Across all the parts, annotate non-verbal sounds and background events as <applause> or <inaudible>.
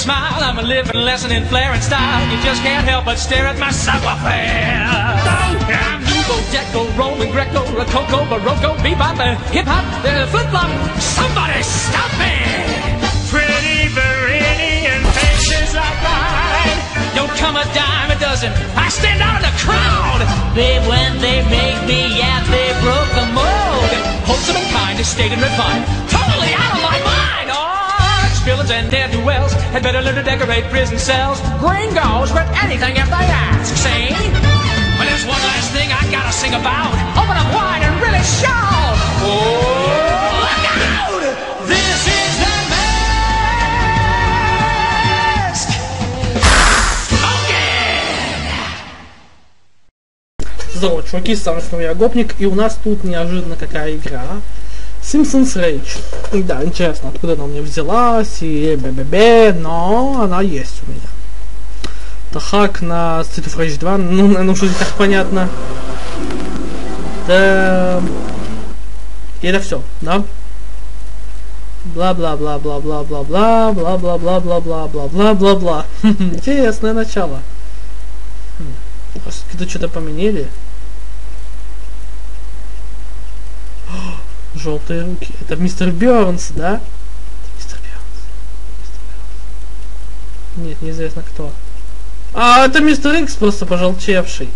smile. I'm a living lesson in flair and style. You just can't help but stare at my savoir-faire. I'm Nouveau, Deco, Roman, Greco, Rococo, Baroque, Bebop, uh, Hip Hop, uh, Flip Flop. Somebody stop me! Pretty Viridian faces like mine don't come a dime a dozen. I stand out in the crowd. They, when they make me yap, they broke the mold. Wholesome and kind, estate and refined. Totally out of my mind. Arch villains and ne'er do wells had better learn to decorate prison cells. Gringos with anything if they ask. See? But there's one last thing I gotta sing about. Open up wide and really shout. Oh, look out! This is the mask. Здорово, чуваки, с вами снова я Гопник, и у нас тут неожиданно какая игра. Simpsons Rage. Да, интересно, откуда она у меня взялась, и бе-бе-бе, но она есть у меня. Это хак на Street of Rage 2, ну, наверное, уже не так понятно. Да... И это все, да? Бла-бла-бла-бла-бла-бла-бла, бла-бла-бла-бла-бла-бла-бла-бла. Интересное начало. Какие-то что-то поменяли. Желтые руки. Это мистер Бернс, да? Мистер Бернс. Мистер Бернс. Нет, неизвестно кто. А, это мистер Икс, просто пожелчевший.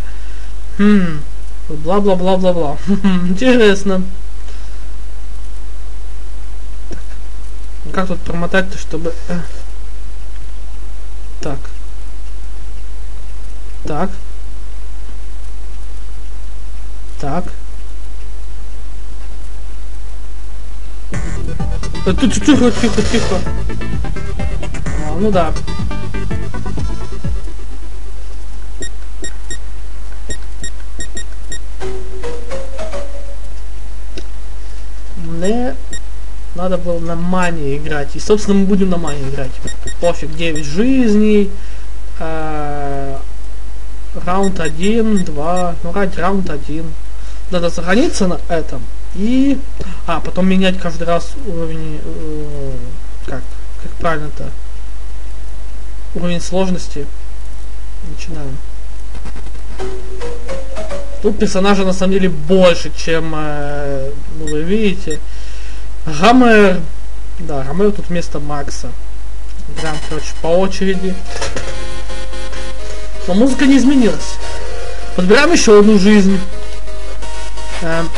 Хм. Бла-бла-бла-бла-бла. <laughs> Интересно. Так. Как тут промотать-то, чтобы... э. Так. Так. Э, ты- ты- Тихо, тихо, тихо. А, ну да. Мне надо было на мане играть. И, собственно, мы будем на мане играть. Пофиг, 9 жизней. э, раунд 1, 2. Ну, раунд 1. Надо сохраниться на этом. И... А, потом менять каждый раз уровень... э, как? Как правильно-то? Уровень сложности. Начинаем. Тут персонажа на самом деле больше, чем э, ну, вы видите. Гамер. Да, Гамер тут вместо Макса. Играем, короче, по очереди. Но музыка не изменилась. Подбираем еще одну жизнь. Эм,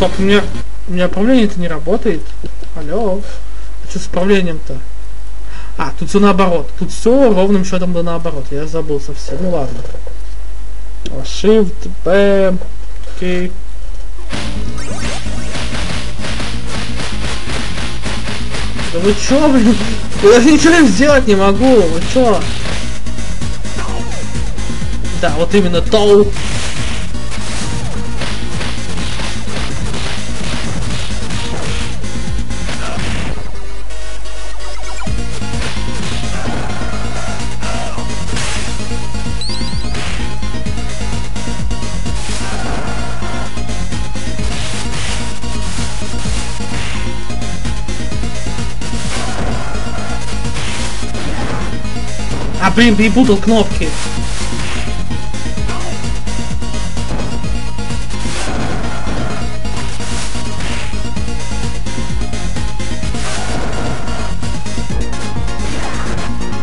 стоп, у меня, у меня управление-то не работает. Алло. А что с управлением-то? А, тут все наоборот. Тут все ровным счетом да наоборот. Я забыл совсем. Ну ладно. Shift, B, окей. Да вы чё, блин? Я даже ничего сделать не могу. Вы чё? Да, вот именно Тоу. А, блин, перепутал кнопки.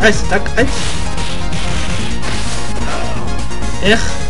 Ась, так, ась. Эх.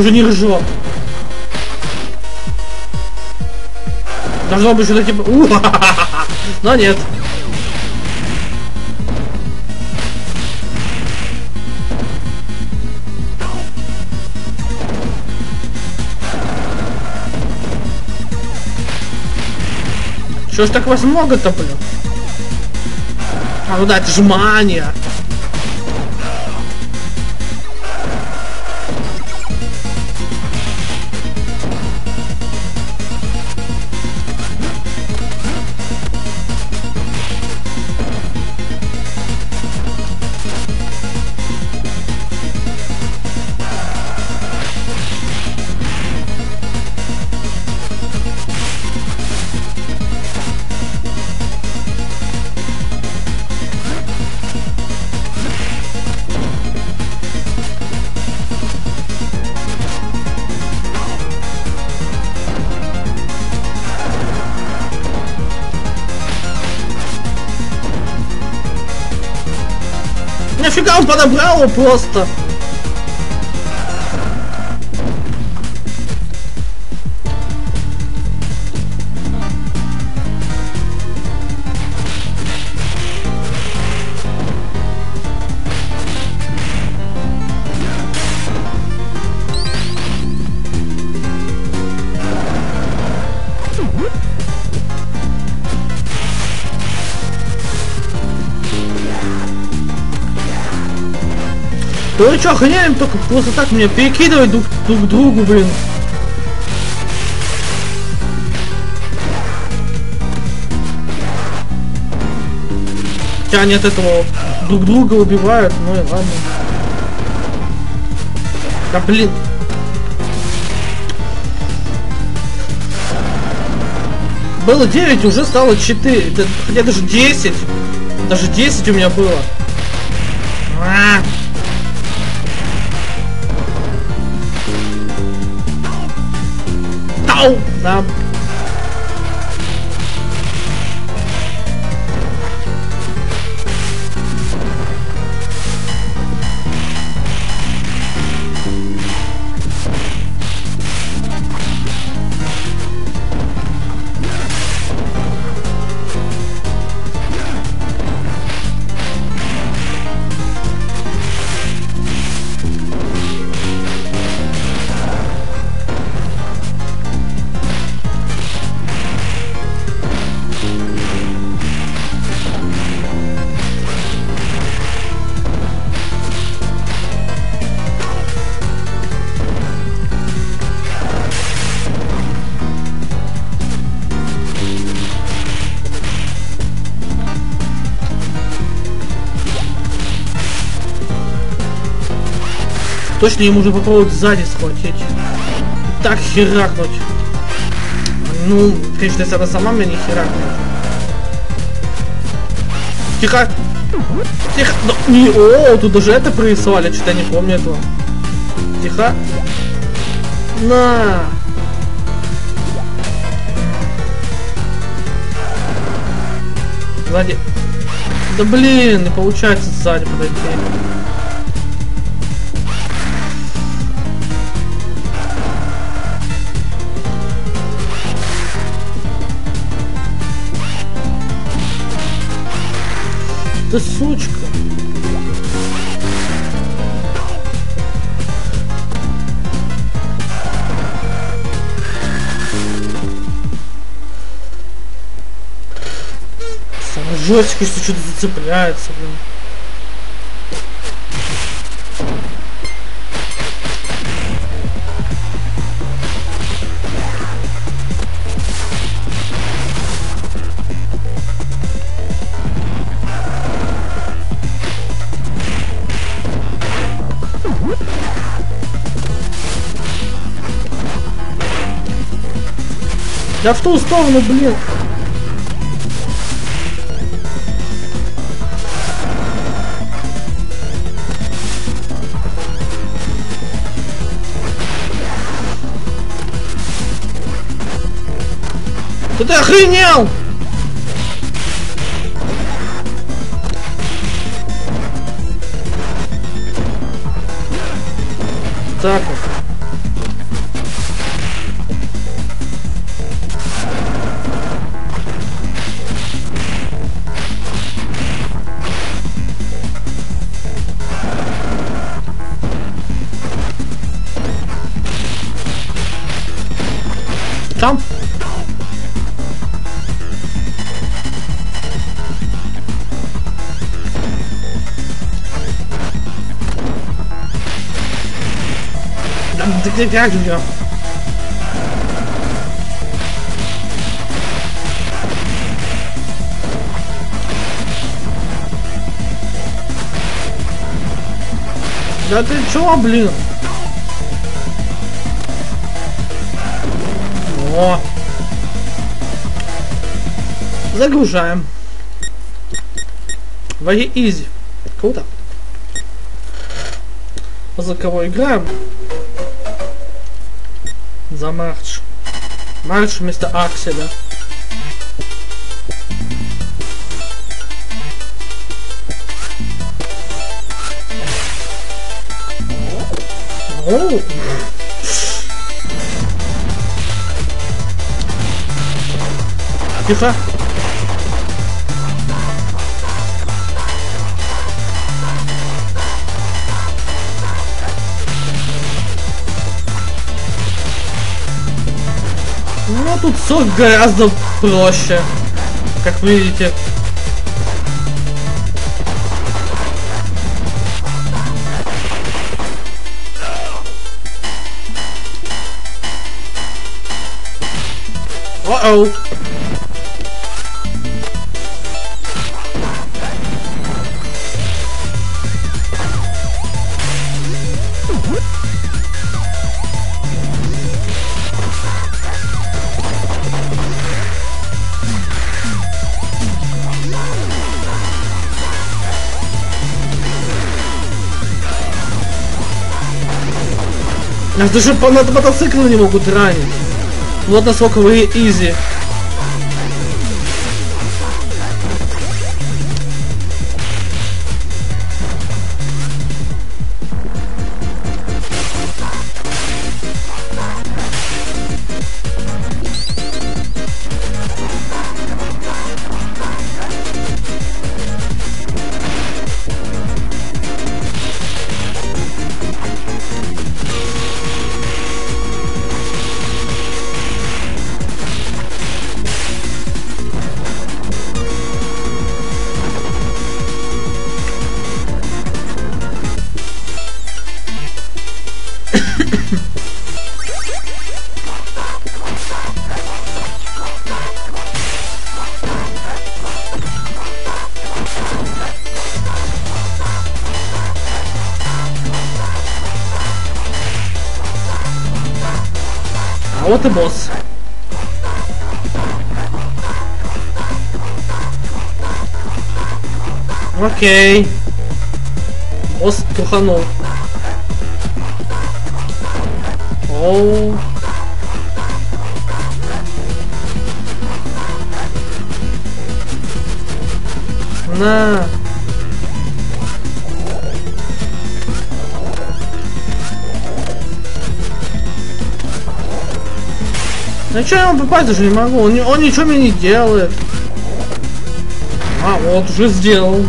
Даже не ржет. Должно быть что-то типа... У, Но нет. Что ж так вас много-то, блин? А ну да, это же мания. Он Да вы чё, охраняем только просто так меня перекидывать друг, друг другу, блин. Хотя они от этого друг друга убивают, ну и ладно. Да блин. Было 9, уже стало 4. Да, хотя даже 10. Даже 10 у меня было. А -а -а. Ау! Да. Точно ему уже попробовать сзади схватить. Так херакнуть. Ну, конечно, если она сама меня не херакнет. Тихо! Тихо. Да, не, о, тут даже это прорисовали, что-то не помню этого. Тихо. На. Сзади. Да блин, не получается сзади подойти. Да сучка. Самый жестикий, что что-то зацепляется, блин. Да в ту сторону, блин. Да ты охренел! Так вот. Да, как же? Да ты чё, блин? О! Загружаем. Very easy. Круто. За кого играем? За Марч. Марч вместо Акселя. О! Тихо. Ну, тут сок гораздо проще, как видите. О-оу. Даже на мотоциклы не могут ранить. Вот насколько вы изи. А вот и босс. Окей. Босс туханул. Оу. Ну что я ему попасть даже не могу? Он, он ничего мне не делает. А, вот, уже сделал.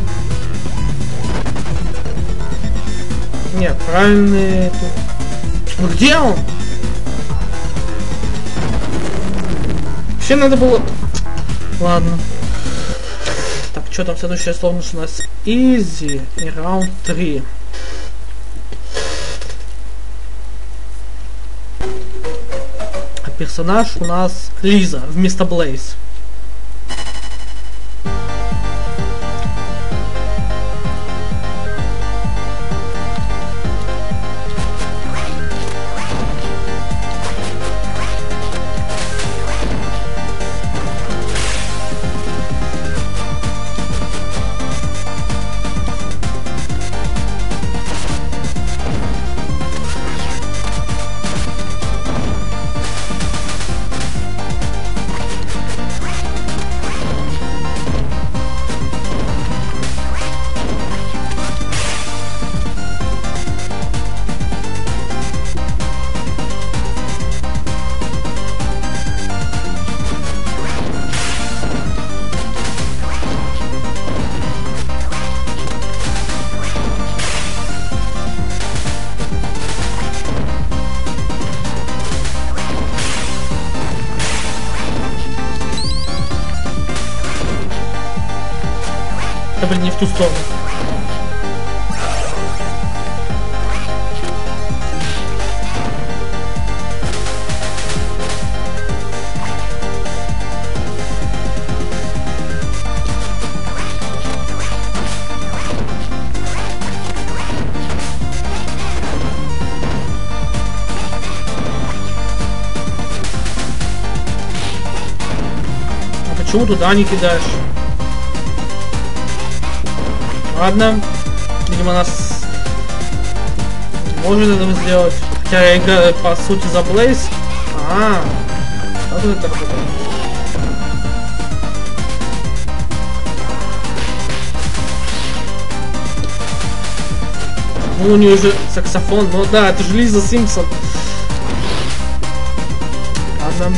Нет, правильный тут. Ну где он? Вообще надо было... Ладно. Так, что там следующая сложность у нас? Easy и раунд 3. Персонаж у нас Лиза вместо Блейз. Ту сторону. А почему туда не кидаешь? Ладно. Видимо, нас может этого сделать. Хотя я играю по сути за Блейз. А, как это работает? Ну, у нее же саксофон. Ну да, это же Лиза Симпсон. Ладно.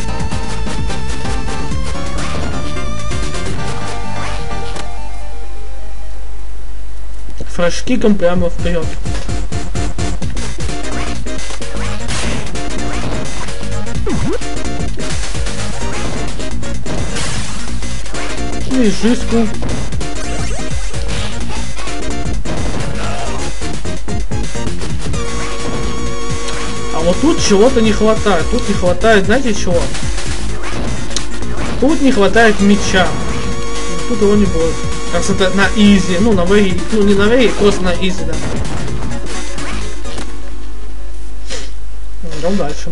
Флешкиком прямо вперед. Жизнь. А вот тут чего-то не хватает. Тут не хватает, знаете чего? Тут не хватает меча. Тут его не будет. Кажется, это на изи. Ну, на вей. Ну, не на вей, просто на изи, да. Идем дальше.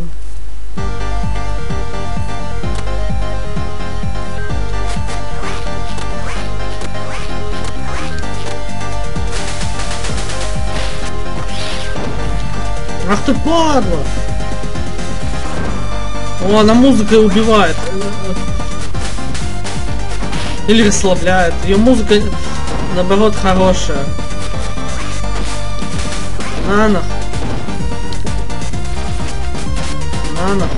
Ах ты падла! О, она музыкой убивает. Или расслабляет. Ее музыка, наоборот, хорошая. На нах. На нах.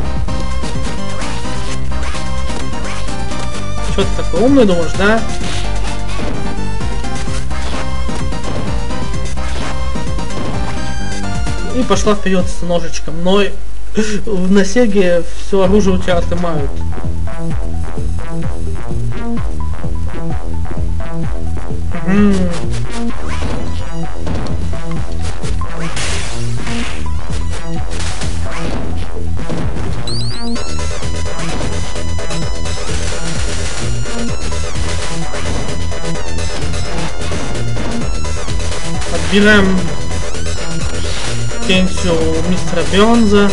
Что ты такой умный думаешь, да? И пошла вперед с ножичком. Но на Сеге все оружие у тебя отымают. Отбираем пенсию мистера Бионза.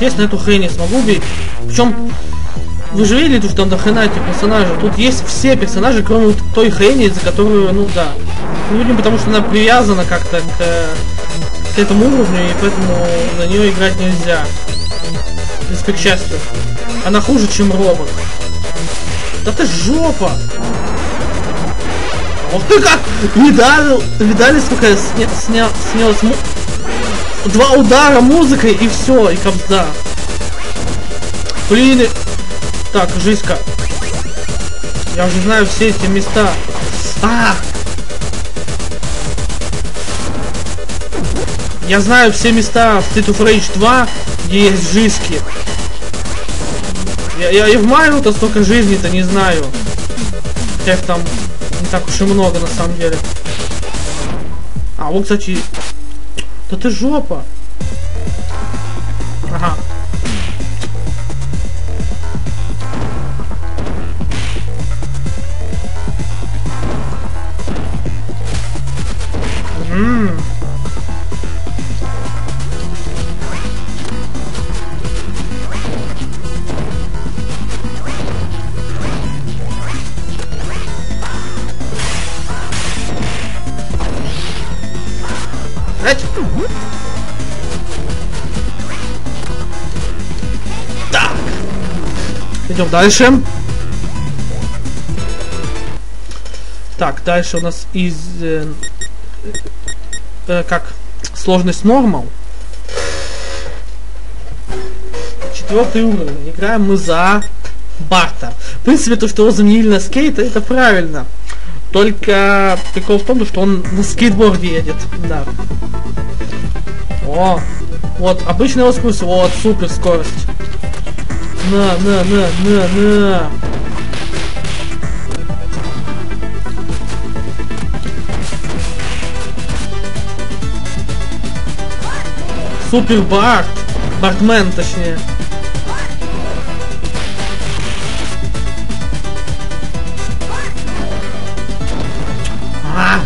Интересно, эту хрень я смогу убить? Причем вы же видели, что там дохрена этих персонажей. Тут есть все персонажи, кроме той Хрени, за которую, ну да. Ну, видим, потому что она привязана как-то к, к этому уровню, и поэтому на нее играть нельзя. Если к счастью. Она хуже, чем робот. Да ты жопа! Ох ты как! Видали, видали сколько я сня, сня, снял с Два удара музыкой и все, и капзда. Блин, так, жизнька. Я уже знаю все эти места. А! Я знаю все места в Street of Rage 2, где есть жизки. Я, я и в Марио-то столько жизней-то не знаю. Хотя их там не так уж и много на самом деле. А, вот, кстати... Да ты жопа! Дальше. Так, дальше у нас из... Э, э, как? Сложность нормал. Четвертый уровень. Играем мы за Барта. В принципе, то, что его заменили на скейт, это правильно. Только прикол в том, что он на скейтборде едет. Да. О, вот, обычная его скорость, вот, супер скорость. На, на, на, на, на. Супер Барт. Бартмен, точнее. А!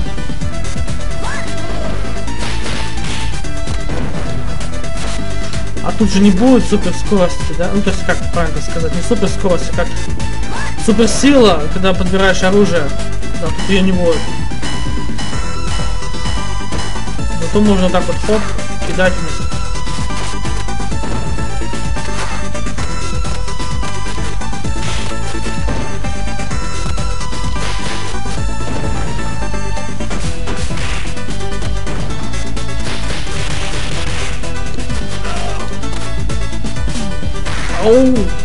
А тут же не будет супер скорости, да? Ну, то есть, как правильно сказать, не супер скорость, а как супер сила, когда подбираешь оружие. Да, тут ее не будет. Зато можно так вот хоп, кидать вниз. Oh!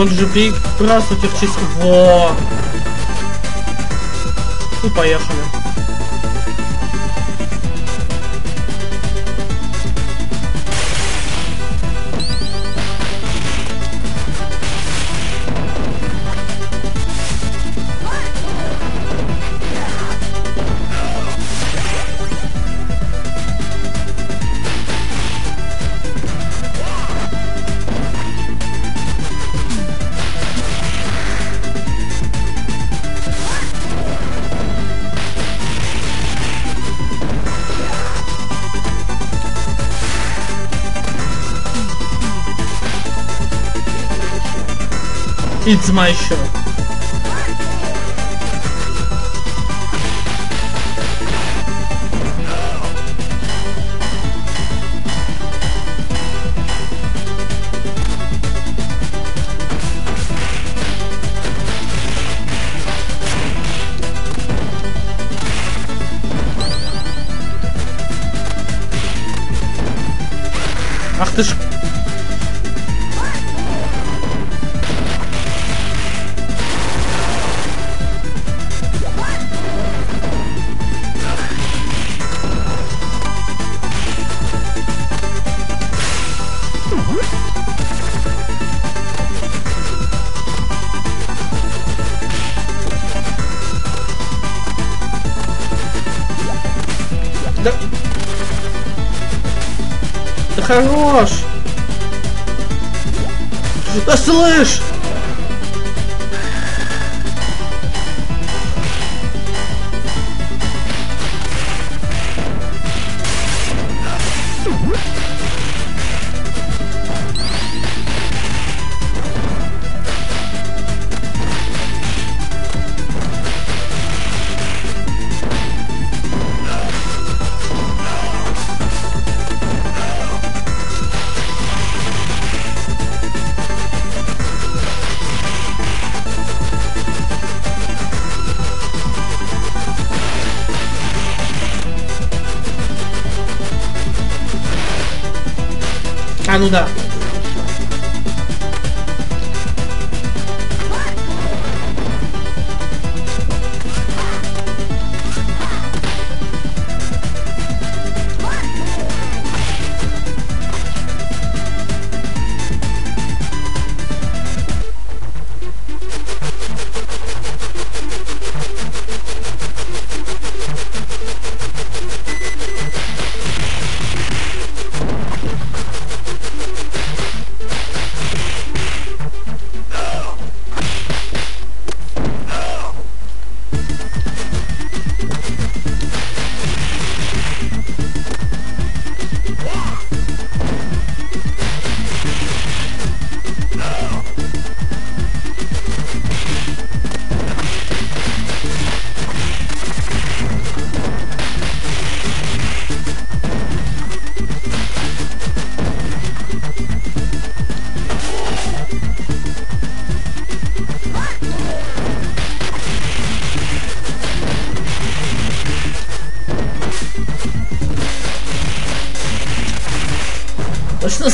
Может же их через... Во! И поехали. It's my show. Хорош! Слышь! А,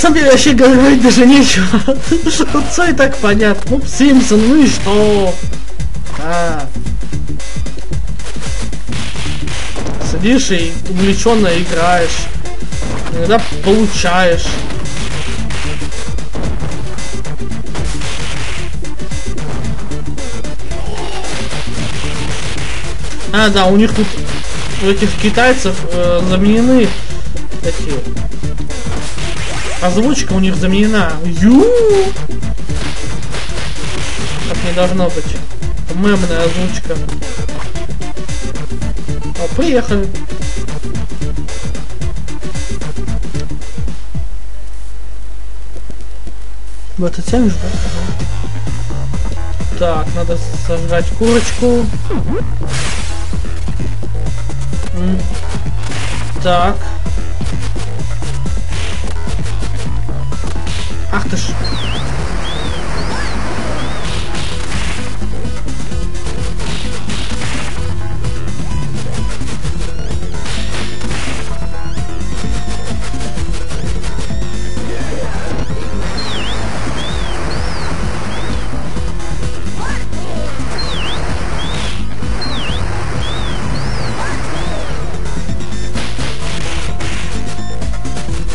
самом деле вообще говорить даже нечего. <laughs> Тут все и так понятно. Ну, Симпсон, ну и что? А. Сидишь и увлеченно играешь. Иногда получаешь. А, да, у них тут у этих китайцев э, заменены такие Озвучка у них заменена. Ю! Так не должно быть. Мемная озвучка. О, приехали. В это тянешь, да? Так, надо сожрать курочку. Так. Ах ты ж.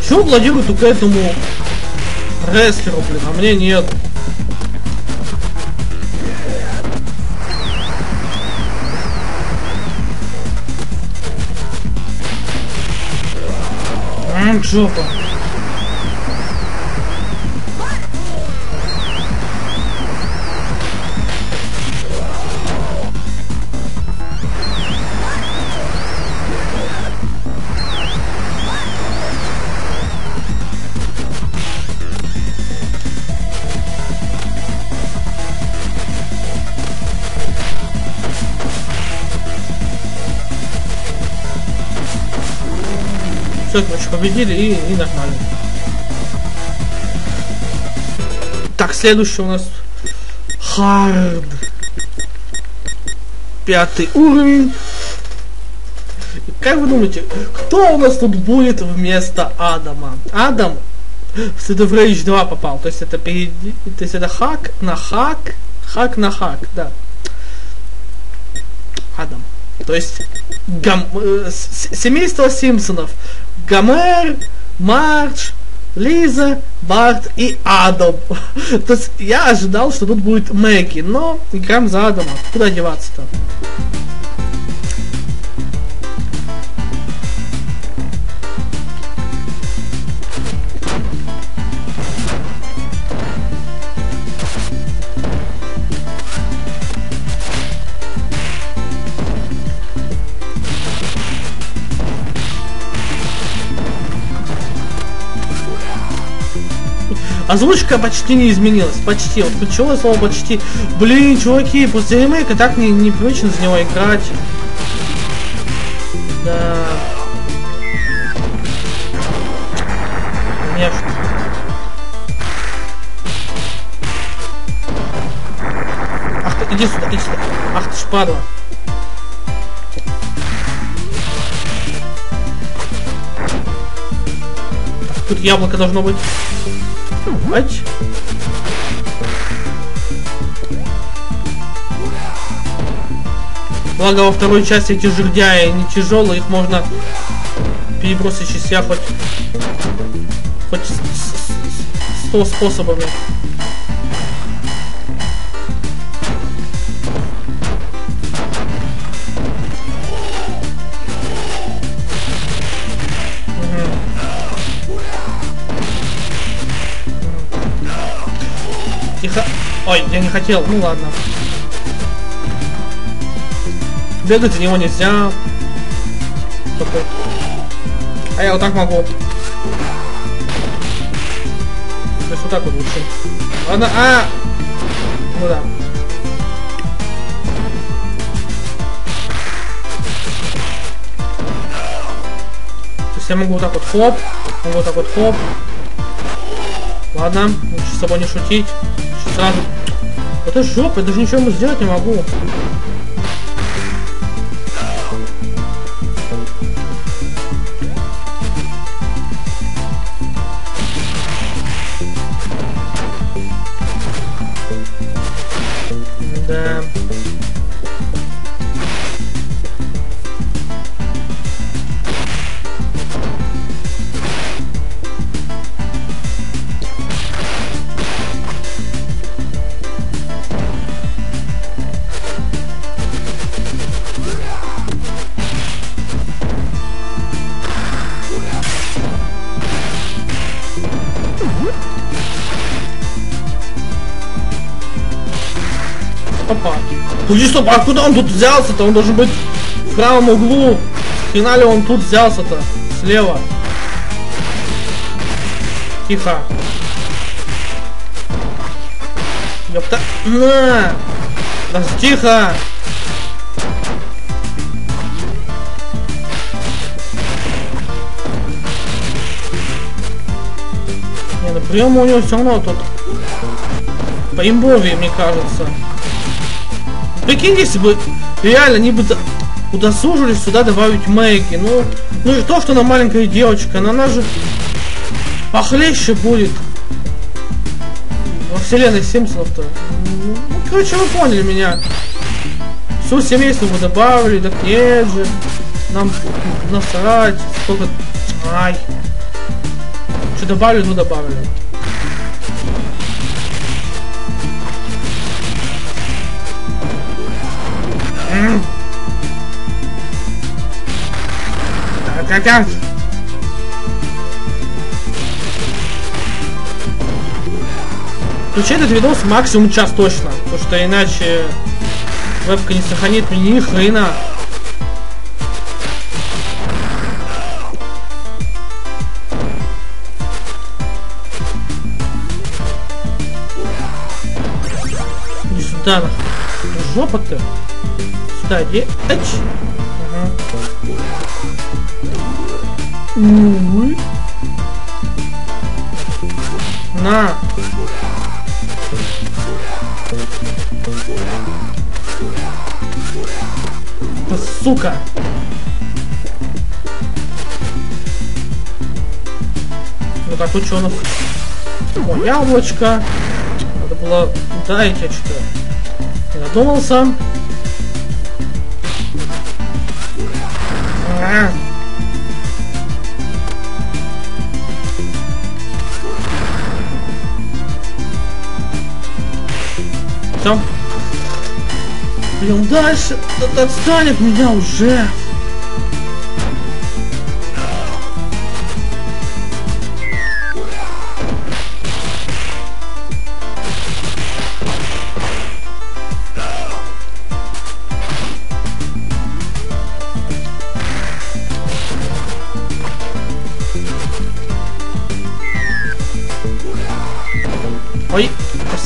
Чего аплодируют только этому рестлеру, блин, а мне нет. М, жопа. Все, короче, победили и, и нормально. Так, следующий у нас Хард. Пятый уровень. Как вы думаете, кто у нас тут будет вместо Адама? Адам в Street of Rage 2 попал. То есть это перейди, то есть это хак на хак, хак на хак, да. Адам. То есть гам, э, семейство Симпсонов. Гомер, Мардж, Лиза, Барт и Адам. То есть я ожидал, что тут будет Мэгги, но играем за Адама. Куда деваться-то? Озвучка почти не изменилась. Почти. Вот ключевое слово почти. Блин, чуваки, после ремейка так не, непривычно за него играть. Да. Конечно. Ах ты, иди сюда, иди сюда. Ах ты ж падла. Тут яблоко должно быть. Ать. Благо во второй части эти жердяи не тяжелые, их можно перебросить через себя хоть, хоть сто способами. Не хотел. Ну ладно. Бегать за него нельзя. Только... А я вот так могу. То есть вот так вот лучше. Ладно, а! Ну да. То есть я могу вот так вот хоп, могу вот так вот хоп. Ладно, лучше с собой не шутить. Сразу. Это жопа, я даже ничего ему сделать не могу. А куда он тут взялся-то? Он должен быть в правом углу. В финале он тут взялся-то. Слева. Тихо. Ёпта. На! Да тихо! Не, ну приема у него все равно тут по имбове, мне кажется. Прикинь, если бы реально они бы удосужились сюда добавить Мэгги. Ну, ну и то, что она маленькая девочка, но она же похлеще будет. Во вселенной Симпсонов-то. Ну, короче, вы поняли меня. Всю семейство мы добавили, так нет же. Нам насрать, сколько... Ай. Что добавили, ну добавили. Так. Включи этот видос максимум час точно, потому что иначе вебка не сохранит мне ни хрена. Иди сюда, жопа-то. Сюда, иди. Ач. Увы. На. Да, сука. Вот так вот что у нас? О, яблочко. Надо было... Да, я что-то... Не задумался. Там... Блин, ну дальше... Этот отстанет меня уже!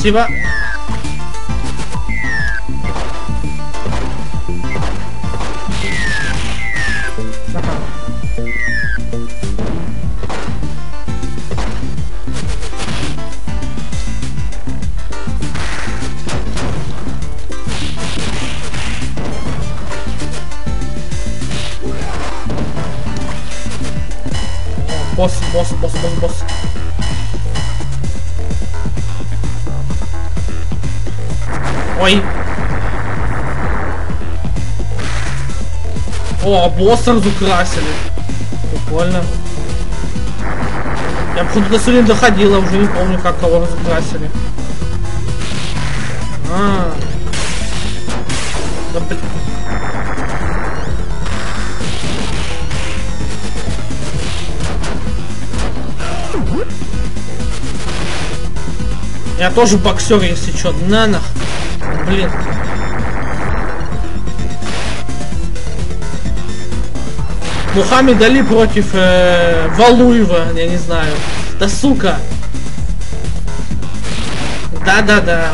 Спасибо. Босс, босс, босс, босс. Ой. О, босса разукрасили. Прикольно. Я почему-то до сегодня доходила, уже не помню, как кого разукрасили. А. Да, блин. Я тоже боксер, если что. На нах. Блин. Мухаммед Али против э, Валуева, я не знаю. Да сука. Да-да-да.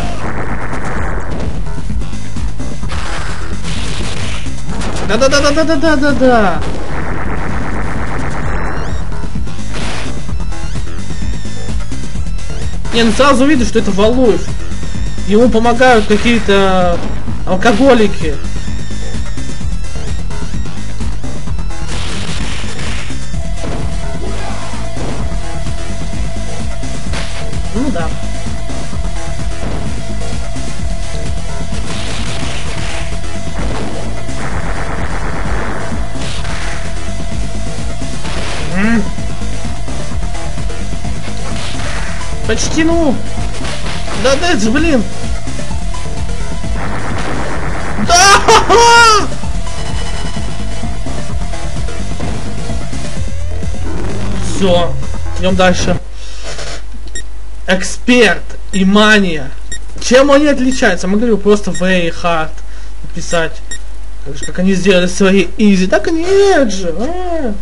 Да-да-да-да-да-да-да-да. Не, ну сразу видно, что это Валуев. Ему помогают какие-то алкоголики. Почти ну. Да да, это, блин. Да! Все, идем дальше. Эксперт и мания. Чем они отличаются? Могли бы просто very hard написать. Так же, как они сделали свои изи. Так они нет же. А.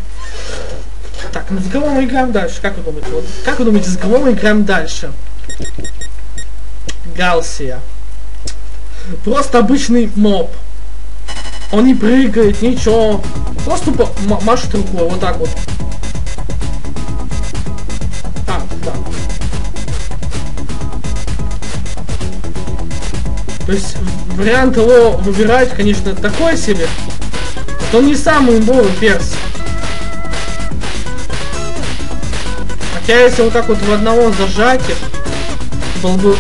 Так, ну за кого мы играем дальше? Как вы думаете? Вот, как вы думаете, за кого мы играем дальше? Галсия. Просто обычный моб. Он не прыгает, ничего. Просто тупо машет рукой, вот так вот. Так, да. То есть вариант его выбирать, конечно, такой себе. Но не самый имбовый перс. Если вот так вот в одного зажать их, было бы...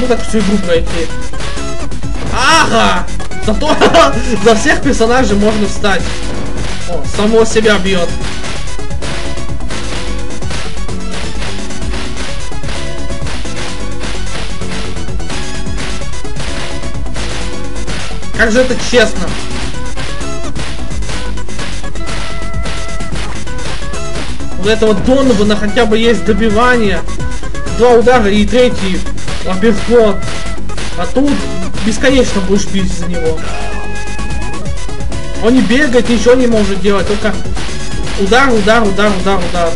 Бы так всю игру пройти. Ага! Зато <laughs> за всех персонажей можно встать. О, самого себя бьет. Как же это честно? У этого Донована хотя бы есть добивание. Два удара и третий апперкот. А тут бесконечно будешь бить за него. Он не бегает, ничего не может делать, только удар, удар, удар, удар, удар.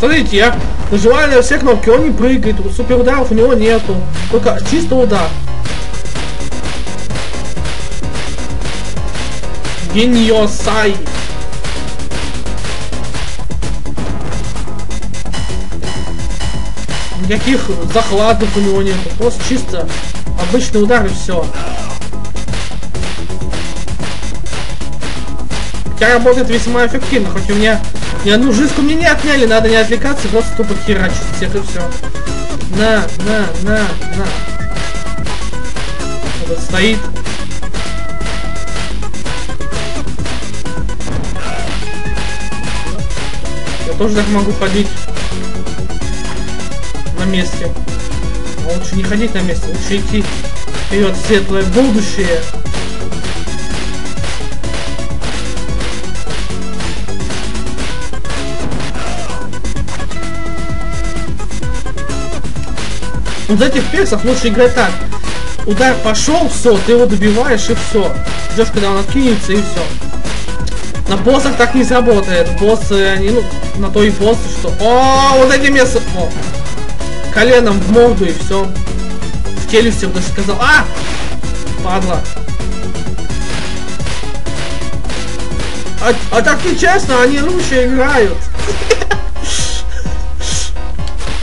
Смотрите, я нажимаю на все кнопки, он не прыгает, супер ударов у него нету, только чисто удар. Гениосай. Никаких захватов у него нету, просто чисто обычный удар и все. Хотя работает весьма эффективно, хоть у меня ни одну жизнь мне не отняли, надо не отвлекаться, просто тупо херачить всех и все. На, на, на, на. Вот стоит. Я тоже так могу ходить на месте. Но лучше не ходить на месте, лучше идти вперед светлое будущее. Вот этих персов лучше играть так. удар пошел, все, ты его добиваешь и все. Ждешь, когда он откинется и все. На боссах так не сработает. Боссы, они, ну, на то и боссы, что... О, вот эти места... О, коленом в морду и все. В я бы даже сказал. А! Падла. А, а так нечестно, они лучше играют.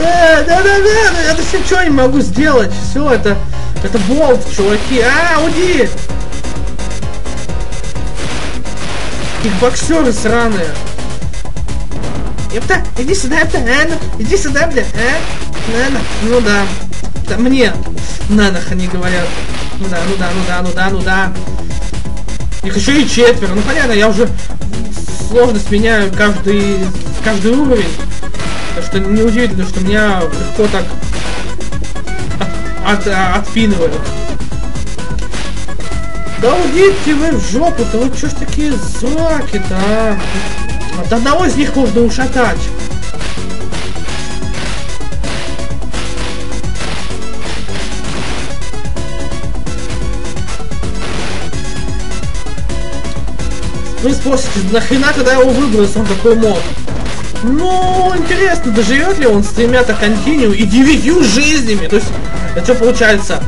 Э, да-да-да, это все что я не могу сделать. Все, это... Это болт, чуваки. А, уйди! Кикбоксеры сраные. Епта, иди сюда, епта, а, ну, иди сюда, бля, а? На, ну да. да. Мне на нах они говорят. Ну да, ну да, ну да, ну да, ну да. Их еще и четверо. Ну понятно, я уже сложность меняю каждый, каждый уровень. Что неудивительно, что меня легко так от, от, отпинывают. Да уйдите вы в жопу-то, вы чё ж такие зраки-то, а? От одного из них можно ушатать. Вы спросите, нахрена тогда его выброс, он такой мод? Ну, интересно, доживет ли он с тремя-то континью и девятью жизнями? То есть, это что получается?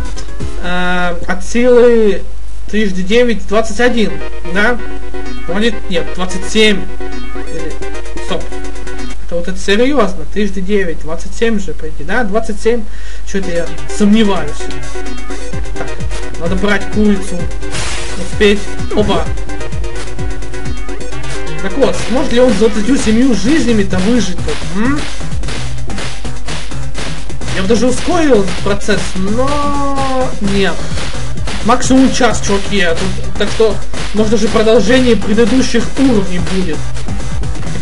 Э, от силы трижды 9, 21, да? Вроде, нет, 27. Или, стоп. Это вот это серьезно, трижды 9, 27 же, по да? 27, что-то я сомневаюсь. Так, надо брать курицу, успеть. Опа, так вот, сможет ли он этими семью жизнями-то выжить тут? М? Я бы даже ускорил процесс, но нет. Максимум час, чуваки. А тут, так что, может даже продолжение предыдущих уровней будет.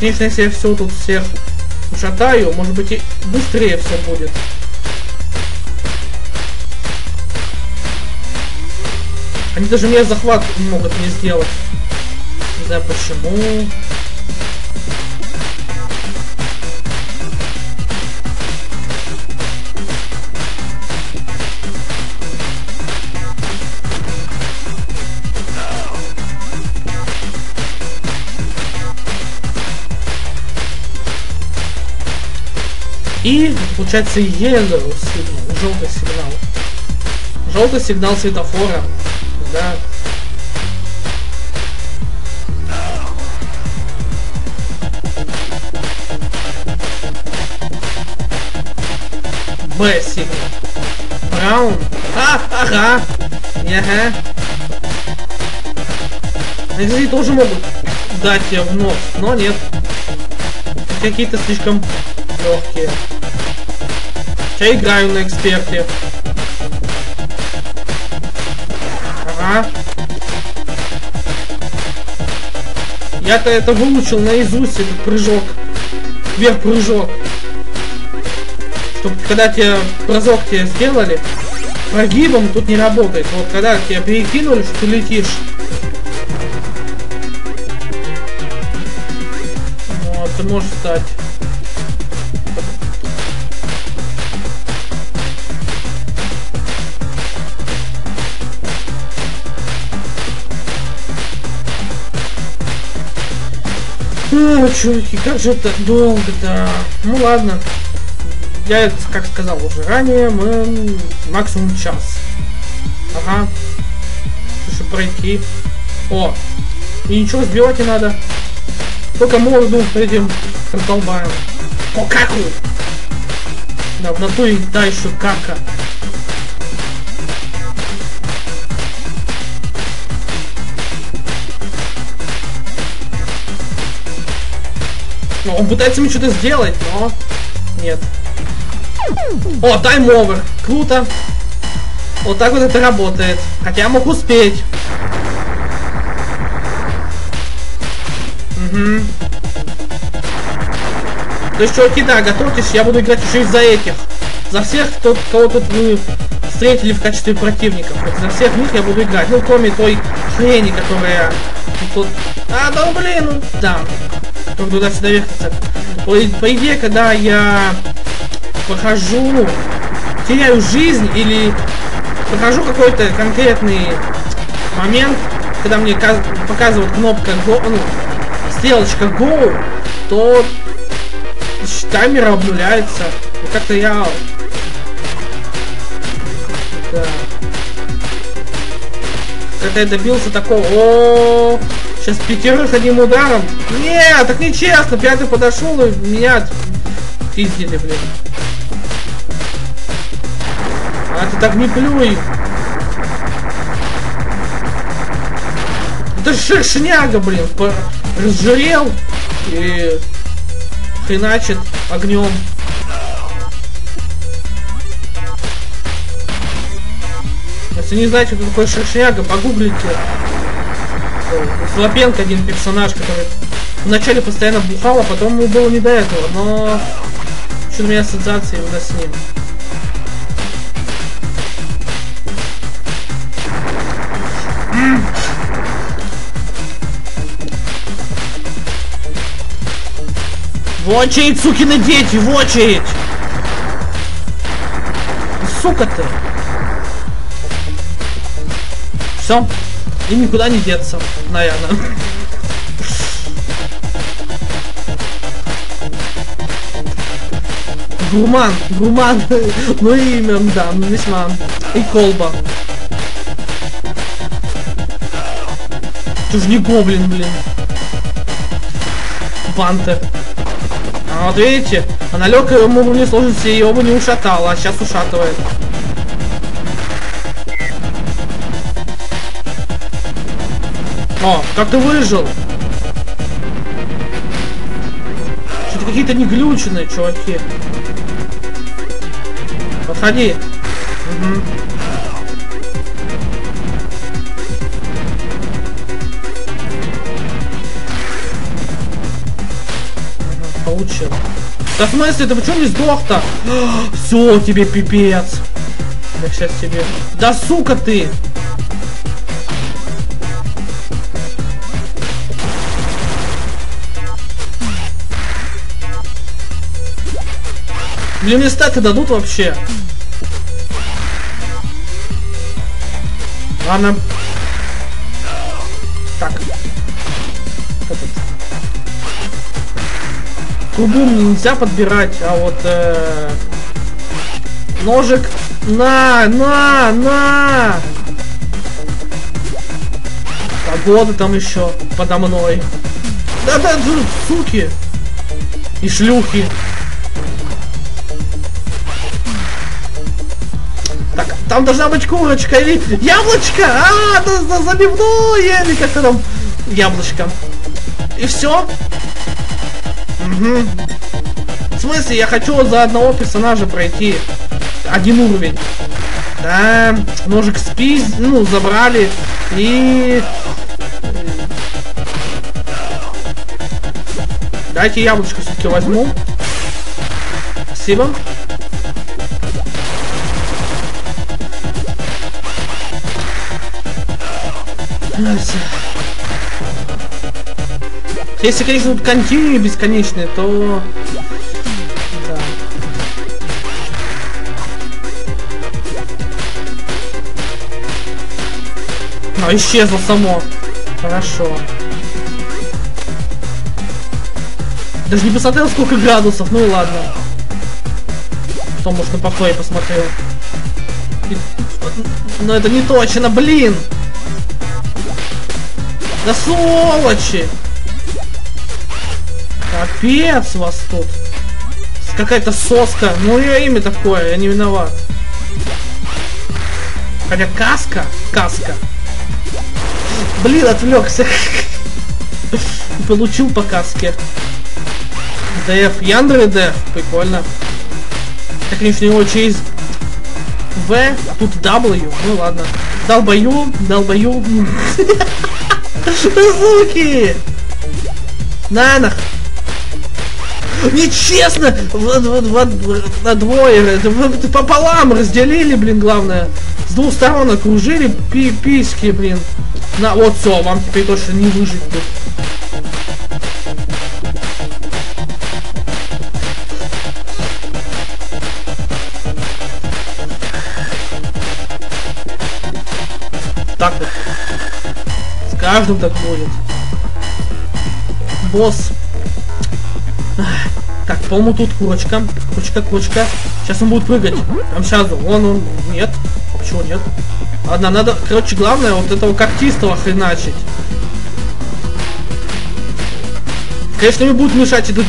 Конечно, если я все тут всех ушатаю, может быть и быстрее все будет. Они даже мне захват могут не сделать. Не знаю почему. И получается yellow сигнал, желтый сигнал. Желтый сигнал светофора. Да. Б сигнал. Браун. А, ага. Ага. Они тоже могут дать тебе в нос, но нет. Какие-то слишком легкие. Я играю на эксперте. Ага. Я-то это выучил наизусть, этот прыжок. Вверх прыжок чтобы когда тебе бразок тебе сделали, прогибом тут не работает. Вот когда тебя перекинули, что ты летишь. Вот, ты можешь стать. О, чуваки, как же это долго-то? Ну ладно я, как сказал уже ранее, мы максимум час. Ага. Чтобы пройти. О! И ничего сбивать не надо. Только морду этим раздолбаем. О, каку! Да, в натуре, да, еще кака. Он пытается мне что-то сделать, но нет. О, тайм-овер. Круто. Вот так вот это работает. Хотя мог успеть. Угу. То есть, чуваки, да, готовьтесь, я буду играть еще из-за этих. За всех, кто, кого тут вы встретили в качестве противников. Вот за всех них я буду играть. Ну, кроме той хрени, которая тут... А, да блин, ну, да. Только туда-сюда вертится. По, по идее, когда я похожу, теряю жизнь или прохожу какой-то конкретный момент, когда мне показывает кнопка Go, ну, стрелочка Go, то таймер обнуляется. И как-то я... Да. Когда я добился такого... О, сейчас пятерых одним ударом. Нет, так нечестно. Пятый подошел и меня пиздили, блин. А ты так не плюй. Это шершняга, блин, разжирел и хреначит огнем. Если не знаете, кто такой шершняга, погуглите. Слопенко один персонаж, который вначале постоянно бухал, а потом ему было не до этого, но что у меня ассоциации именно с ним. В очередь, сукины дети, в очередь! Сука ты! Все, и никуда не деться, наверное. Гурман, гурман, <laughs> ну имя, да, весьма. И колба. Ты же не гоблин, блин. Пантер. Вот видите, на легком уровне сложности его бы не ушатало, а сейчас ушатывает. О, как ты выжил? Что-то какие-то не глюченные, чуваки. Подходи. Угу. Получил. Да в смысле, ты почему не сдох-то? <gasps> Все, тебе пипец. Я сейчас тебе... Да сука ты! Блин, мне статы дадут вообще. Ладно. Трубу нельзя подбирать, а вот э, ножик на, на, на. Погода там еще подо мной. Да-да, суки. И шлюхи. Так, там должна быть курочка или яблочко. А, да, да, заливное или как-то там яблочко. И все. Угу. В смысле, я хочу за одного персонажа пройти один уровень. Да, ножик спиз, ну, забрали. И... Дайте яблочко все-таки возьму. Спасибо. Если, конечно, тут континуи бесконечные, то... Да. А, исчезло само. Хорошо. Даже не посмотрел, сколько градусов, ну ладно. Потом, может, на повторе посмотрел. И... Но это не точно, блин! Да сволочи! Капец вас тут! Какая-то соска. Ну, ее имя такое, я не виноват. Хотя каска? Каска. Блин, отвлекся. <laughs> Получил по каске. ДФ. Яндре ДФ. Прикольно. Так, конечно, у него через В, а тут W. Ну ладно. Долбою, долбою. <laughs> Суки! На нах! Нечестно! На двое, пополам разделили, блин, главное. С двух сторон окружили пи письки, блин. На, вот все, вам теперь точно не выжить тут. так вот. С каждым так будет. Босс. Так, по-моему, тут курочка. Курочка, курочка. Сейчас он будет прыгать. Прям сейчас. Вон он. Нет. Почему нет? Ладно, надо, короче, главное вот этого когтистого хреначить. Конечно, мне будет мешать этот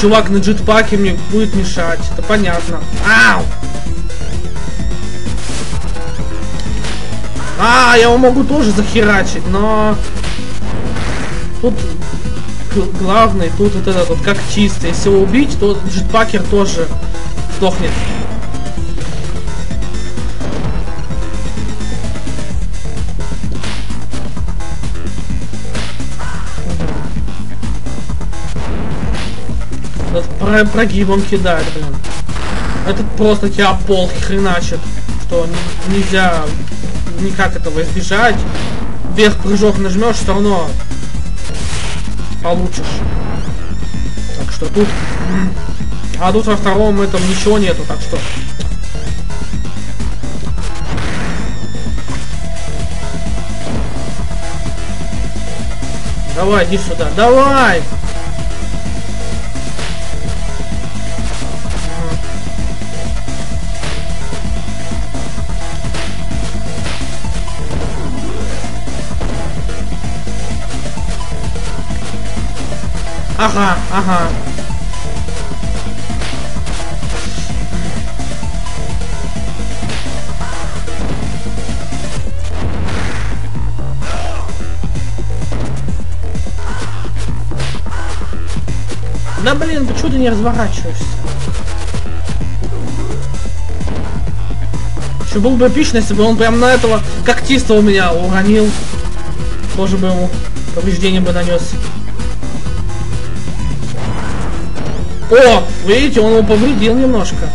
чувак на джетпаке мне будет мешать. Это понятно. Ау! А, я его могу тоже захерачить, но... Тут главный, тут вот этот вот как чисто. Если его убить, то джетпакер тоже сдохнет. Про прогибом кидает, блин. Этот просто тебя пол хреначит, что нельзя никак этого избежать. Вверх прыжок нажмешь, все равно получишь. Так что тут... А тут во втором этом ничего нету, так что... Давай, иди сюда. Давай! Ага, ага. Да блин, почему ты не разворачиваешься? Еще был бы эпично, если бы он прям на этого когтистого меня уронил. Тоже бы ему повреждение бы нанес. О, видите, он его повредил немножко.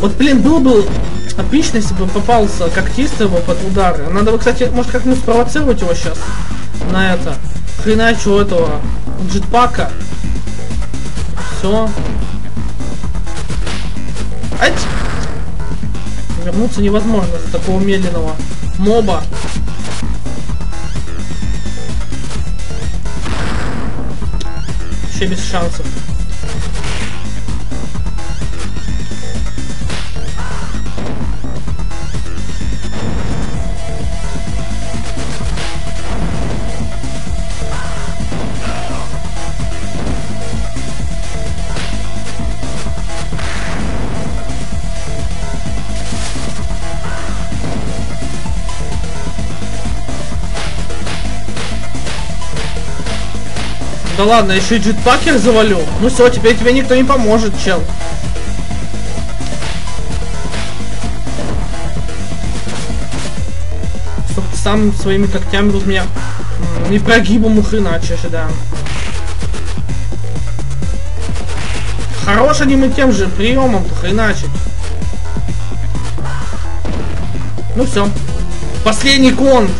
Вот, блин, было бы отлично, если бы попался когтист его под удары. Надо бы, кстати, может как-нибудь спровоцировать его сейчас на это. Хреначу этого джетпака все. Ать! Вернуться невозможно за такого медленного моба. Вообще без шансов. Да ладно, еще и джетпакер завалю. Ну все, теперь тебе никто не поможет, чел. Чтоб ты сам своими когтями тут меня не прогибом ухреначишь, да. Хорош одним и тем же приемом-то хреначить. Ну все. Последний конт.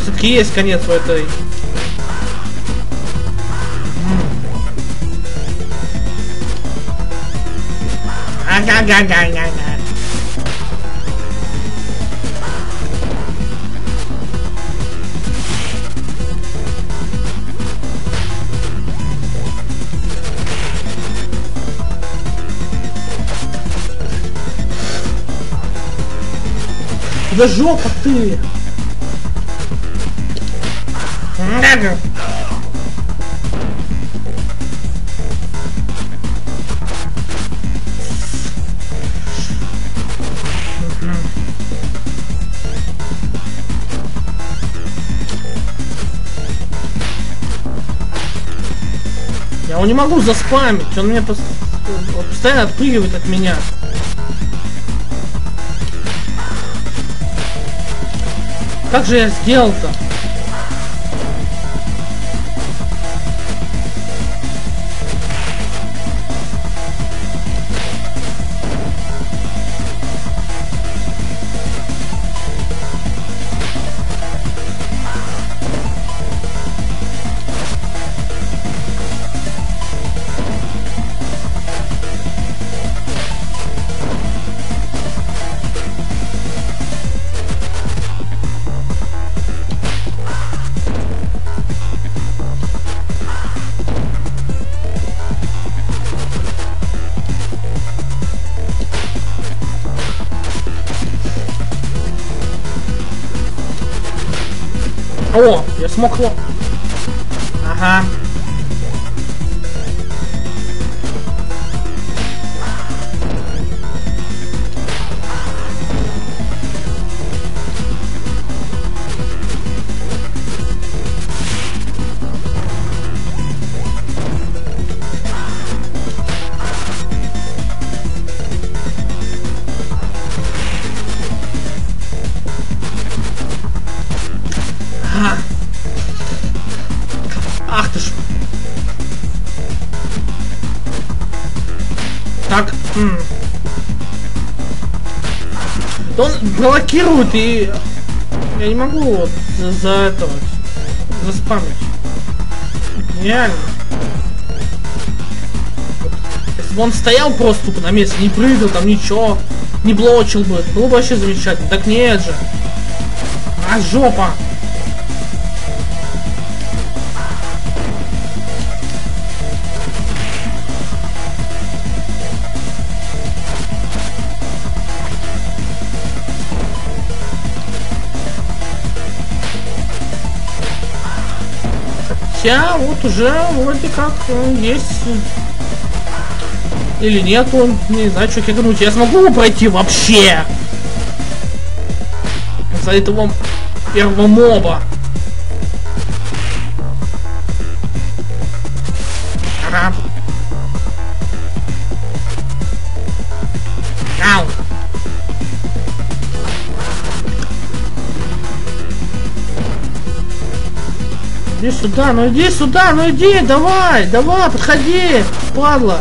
Все-таки есть конец у этой Да жопа ты! Я его не могу заспамить, он меня постоянно отпрыгивает от меня. Как же я сделал-то? Блокирует и я не могу вот за, за это вот заспамить. Реально. Если бы он стоял просто тупо на месте, не прыгал там ничего, не блочил бы, было бы вообще замечательно. Так нет же. А жопа. Хотя вот уже вроде как есть или нету, не знаю, что кикнуть. Я смогу его пройти вообще? За этого первого моба. Сюда, ну иди сюда, ну иди, давай, давай, подходи, падла.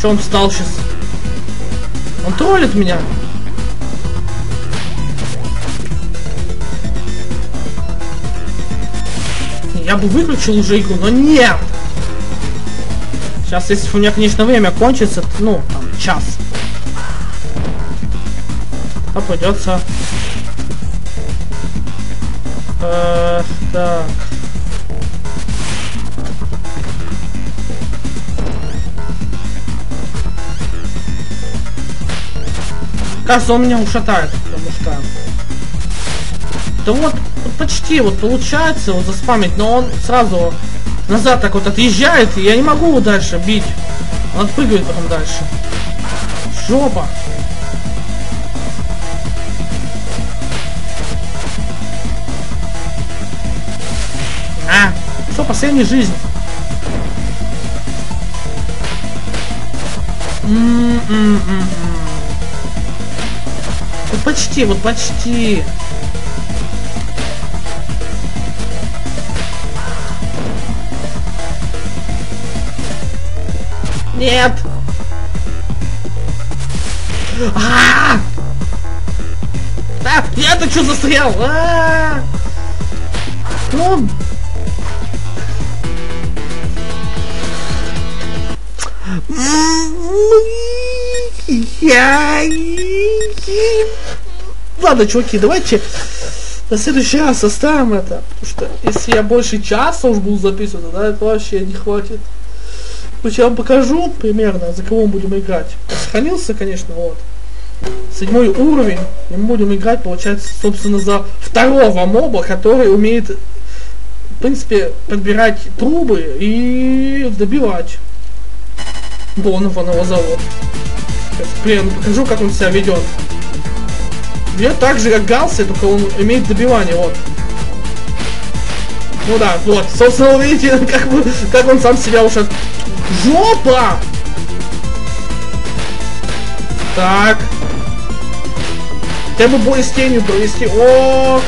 Че он встал сейчас? Он троллит меня. Я бы выключил уже игру, но нет! Сейчас, если у меня, конечно, время кончится, ну, там, час. А придется... Э, так. Кажется, он меня ушатает, потому что... Да вот, вот почти вот получается вот заспамить, но он сразу назад так вот отъезжает, и я не могу его дальше бить. Он отпрыгивает потом дальше. Жопа. Что, последняя жизнь. Вот почти, вот почти. Нет! А! А, я-то что застрял? А! Ну, Я... Ладно, чуваки, давайте на следующий раз оставим это. Потому что если я больше часа уж буду записывать, да, это вообще не хватит. Значит, я вам покажу примерно, за кого мы будем играть. Сохранился, конечно, вот. Седьмой уровень. И мы будем играть, получается, собственно, за второго моба, который умеет, в принципе, подбирать трубы и добивать. Донован его зовут. Сейчас, блин, покажу, как он себя ведет. Ведет так же, как Галси, только он имеет добивание, вот. Ну да, вот, собственно, вы видите, <laughs> как, бы, как он сам себя уже... Жопа! Так. Хотя бы бой с тенью провести. О,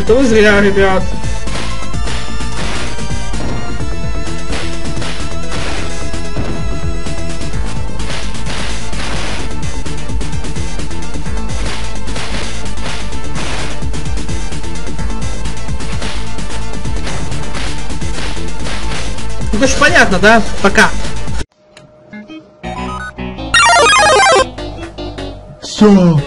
это вы зря, ребят. Конечно, понятно, да? Пока. Все,